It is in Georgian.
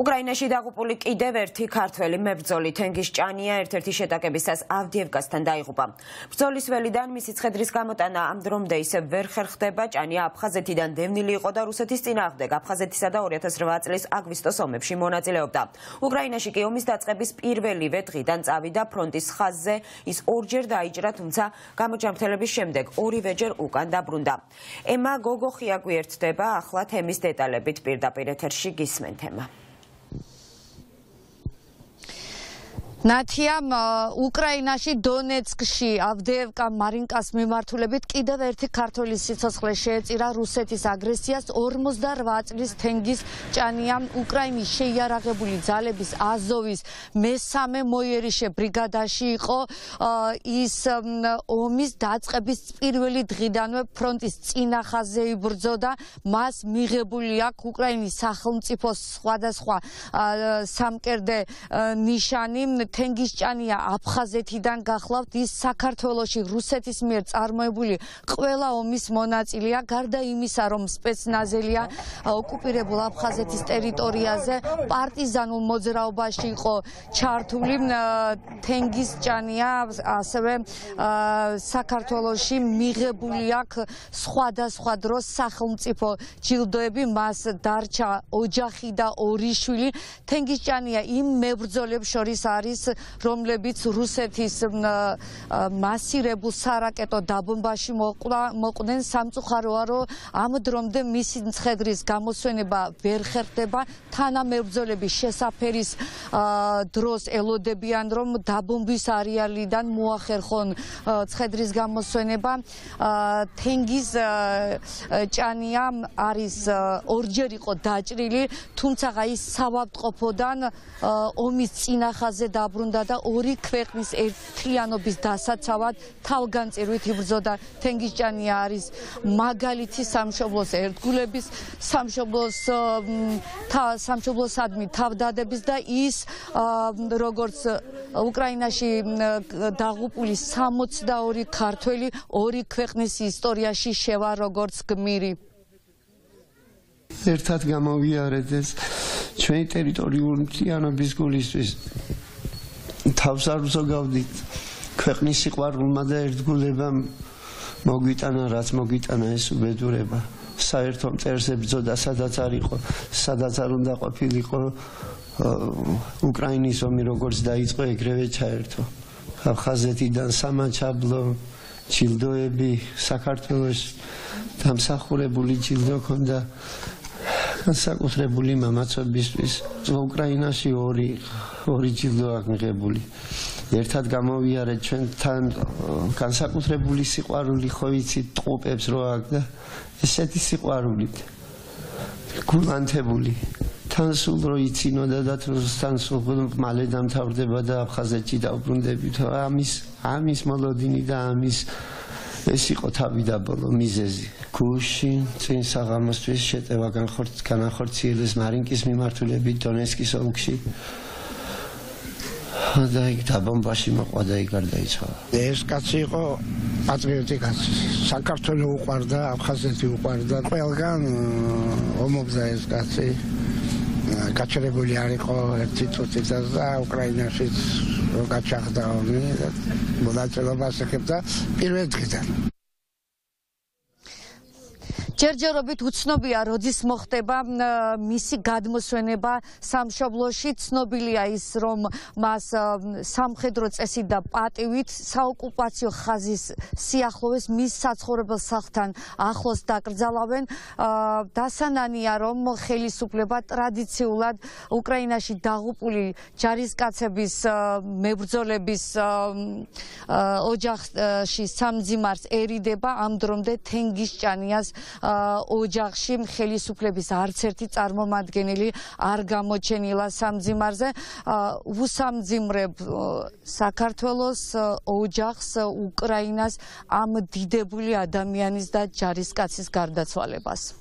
უკრაინაში დაღუპული კიდევ ერთი ქართველი მებრძოლი თენგის ჭანია ერთ-ერთი შეტაკებისას ავდიევკასთან დაიღუპა. ბრძოლის ველიდან მისი ცხედრის გამოტანა ამ დრომდე ისე ვერ ხერხდება. ჭანია აფხაზეთიდან დევნილი იყო და რუსეთის წინააღმდეგ აფხაზეთისა და 2008 წლის აგვისტოს ომებში მონაწილეობდა. უკრაინაში კი ომის დაწყების პირველივე დღიდან წავიდა ფრონტის ხაზზე. ის ორჯერ დაიჭრა, თუმცა გამოჯამრთელების შემდეგ ორივეჯერ უკან დაბრუნდა. ემა გოგოხია გვერდდება ახლა თემის დეტალებით პირდაპირ ეთერში გისმენ თემა. ნათიამ უკრაინაში დონეცკში ავდეევკა მარინკას მიმართულებით კიდევ ერთი ქართული სიცოცხლე შეეწირა რუსეთის აგრესიას 48 წლის თენგის ჭანიამ უკრაინის შეიარაღებული ძალების აზოვის მესამე მოიერიშე ბრიგადაში იყო ის ომის დაწყების პირველი დღიდანვე ფრონტის წინა ხაზზე იბრძოდა მას მიღებული აქვს უკრაინის სახელმწიფოს სხვადასხვა სამკერდე ნიშანი თენგისჭანია აფხაზეთიდან გახლავთ ის საქართველოსი რუსეთის მიერ წარმოებული ყველა ომის მონაწილეა. გარდა იმისა რომ სპეცნაზელია ოკუპირებულ აფხაზეთის ტერიტორიაზე პარტიზანულ მოძრაობაში იყო ჩართული თენგისჭანია ასევე საქართველოსი მიღებული აქვს სხვადასხვა დროს სახელმწიფო ჯილდოები მას დარჩა ოჯახი და ორი შვილი. თენგისჭანია იმ მებრძოლებს შორის არის ის რომლებიც რუსეთის მასირებულ სარაკეტო დაბომბაში მოყვნენ სამწუხაროა რომ ამ დრომდე მისი მხედრის გამოსვენება ვერ ხერხდება. თანამებრძოლების შესაფერის დროს ელოდებიან რომ დაბომბვის არეალიდან მოახერხონ მხედრის გამოსვენება. თენგიზ ჭანია არის ორჯერ იყო დაჭრილი თუმცა ის სავადმყოფოდან ომის წინახაზე და დაბრუნდა და ორი ქვეყნის ერთიანობის დასაცავად თავგანწირვით იბრძოდა. თენგისჭანია არის მაგალითი სამშობლოს ერთგულების სამშობლოს სამშობლოსადმი თავდადების და ის როგორც უკრაინაში დაღუპული 62 ქართველი ორი ქვეყნის ისტორიაში შევა როგორც გმირი. ერთად გამოვიარეთ ეს ჩვენი ტერიტორიული მთლიანობის გულისთვის თავს არ ვზოგავდით ქვეყნის სიყვარულმა და ერთგულებამ მოგვიტანა რაც მოგვიტანა ეს უბედურება. საერთო მწერზე ბძოდა სადაც არ იყო სადაც არ უნდა ყოფილიყო უკრაინის ომი როგორც დაიწყო ეგრევე ჩაერთო. აფხაზეთიდან სამაჩაბლო ჯილდოები საქართველოს დამსახურებული ჯილდო ქონდა განსაკუთრებული მამაცობისთვის უკრაინაში ორი ორი ჯილდო აქვს მიღებული ერთად გამოვიარეთ ჩვენთან განსაკუთრებული სიყვარული ხო იცით ტყუპებს რო აქვს და ესეთი სიყვარულით გულანთებული თან სულ რო იცინოდა და თან სულ მალე დამთავრდება და აფხაზეთში დაუბრუნდებით. ამის ამის მოლოდინი და ამის ეს იყო თავი და ბოლო მიზეზი. გუში წინ საღამოსთვის შეტევა განახორციელეს მარინკის მიმართულებით დონეცკის ოლქში. და იქ დაბომბაში მოყვა და იქ გარდაიცვალა ეს კაცი იყო პატრიოტი კაცი. საქართველოს უყვარდა აფხაზეთი უყვარდა. ყველგან ომობდა ეს კაცი გაჩერებული არ იყო ერთი წუთით და უკრაინაში გაჩაღდა ომი მონაწილეობას ეხებდა პირველ დღიდან ჯერჯერობით უცნობია როდის მოხდება მისი გადმოსვენება სამშობლოში. ცნობილია ის რომ მას სამხედრო წესით და პატივით საოკუპაციო ხაზის სიახლოვეს მის საცხოვრებელ სახლთან ახლოს დაკრძალავენ. დასანანია რომ ხელისუფლება ტრადიციულად უკრაინაში დაღუპული ჯარისკაცების მებრძოლების ოჯახში სამძიმარსერიდება ამ დრომდე თენგისჭანიას ოჯახში ხელისუფლების არც ერთი წარმომადგენელი არ გამოჩენილა სამძიმარზე. უსამძიმრებ საქართველოს ოჯახს უკრაინას ამ დიდებული ადამიანის და ჯარისკაცის გარდაცვალებას